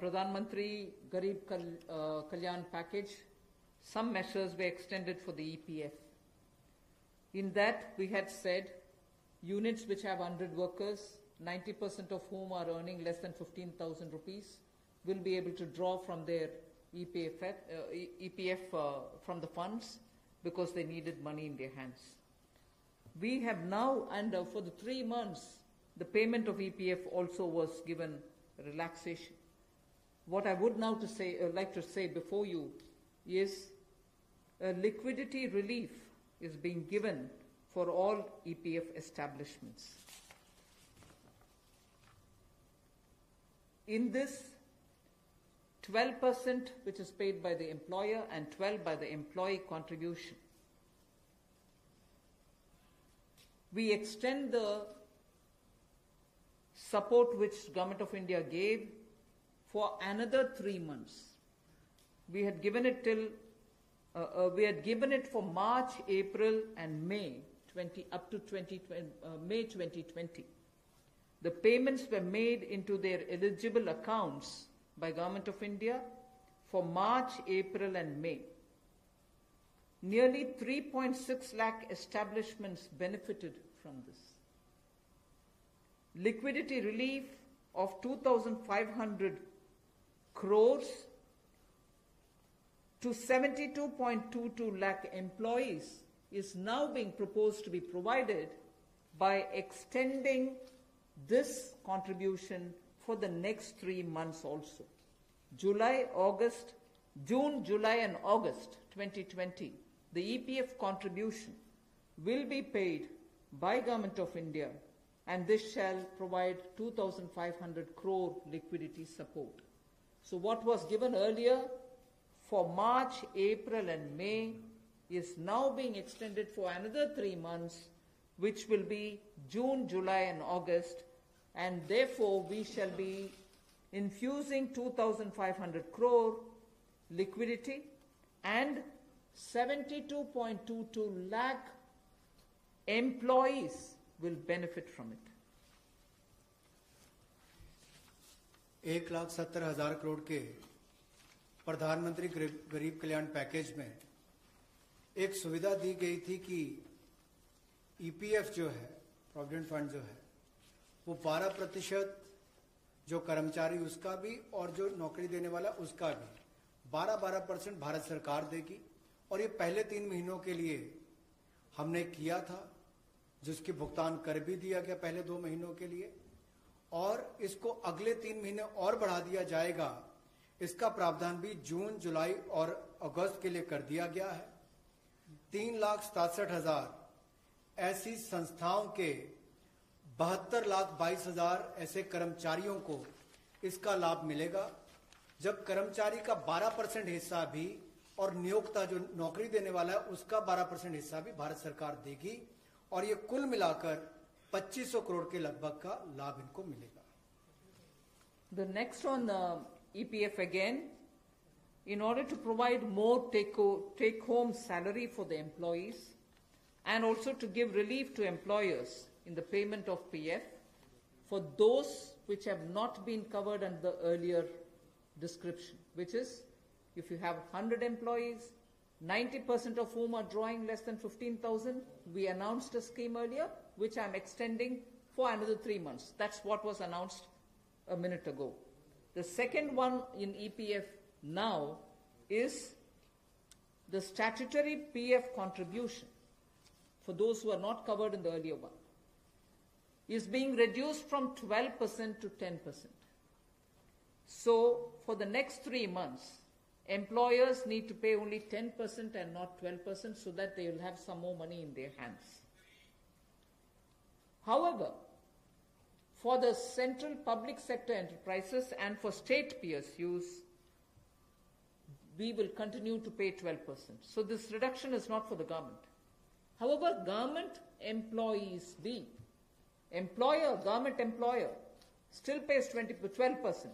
Pradhan Mantri Garib Kal, uh, Kalyan package, some measures were extended for the EPF. In that, we had said units which have 100 workers, 90% of whom are earning less than 15,000 rupees, will be able to draw from their EPF, uh, EPF uh, from the funds because they needed money in their hands. We have now, and uh, for the three months, the payment of EPF also was given relaxation. What I would now to say, uh, like to say before you is a liquidity relief is being given for all EPF establishments. In this, 12% which is paid by the employer and 12 by the employee contribution. We extend the support which Government of India gave for another three months. We had given it till uh, uh, we had given it for March, April, and May 20 up to 2020, uh, May 2020. The payments were made into their eligible accounts by Government of India for March, April, and May. Nearly 3.6 lakh establishments benefited from this. Liquidity relief of 2,500 crores to 72.22 lakh employees is now being proposed to be provided by extending this contribution for the next three months also. July, August, June, July, and August 2020, the EPF contribution will be paid by Government of India and this shall provide 2,500 crore liquidity support. So what was given earlier for March, April and May is now being extended for another three months, which will be June, July and August, and therefore we shall be infusing 2,500 crore liquidity and 72.22 lakh employees will benefit from it. एक लाख सत्तर हज़ार करोड़ के प्रधानमंत्री गरीब कल्याण package में एक सुविधा दी गई थी कि ईपीएफ जो है प्रोविडेंट फंड जो है, वो 12 प्रतिशत जो कर्मचारी उसका भी और जो नौकरी देने वाला उसका भी 12-12 परसेंट भारत सरकार देगी। और ये पहले तीन महीनों के लिए हमने किया था, जिसकी भुगतान कर भी दिया गया पहले दो महीनों के लिए। और इसको अगले तीन महीने और बढ़ा दिया जाएगा। इसका प्रावधान भी जून, जुलाई और अगस्त के लिए कर दिया गया है। तीन लाख सतासठ हज़ार ऐसी संस्थाओं के बहत्तर लाख बाईस हज़ार ऐसे कर्मचारियों को इसका लाभ मिलेगा। जब कर्मचारी का 12 परसेंट हिस्सा भी और नियोक्ता जो नौकरी देने वाला है, उसका 12 परसेंट हिस्सा भी भारत सरकार देगी। और ये कुल मिलाकर 2500 करोड़ के लगभग का लाभ इनको मिलेगा The next on the EPF again, in order to provide more take, take home salary for the employees and also to give relief to employers in the payment of PF for those which have not been covered under the earlier description, which is if you have 100 employees, 90% of whom are drawing less than 15,000. We announced a scheme earlier, which I'm extending for another three months. That's what was announced a minute ago. The second one in EPF now is the statutory PF contribution for those who are not covered in the earlier one is being reduced from 12% to 10%. So for the next three months, Employers need to pay only 10% and not 12% so that they will have some more money in their hands. However, for the central public sector enterprises and for state PSUs, we will continue to pay 12%. So this reduction is not for the government. However, government employees B, employer, government employer, still pays 20, 12%.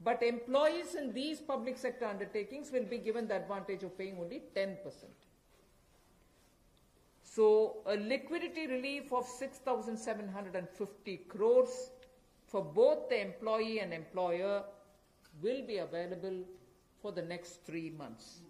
But employees in these public sector undertakings will be given the advantage of paying only 10%. So a liquidity relief of 6,750 crores for both the employee and employer will be available for the next three months.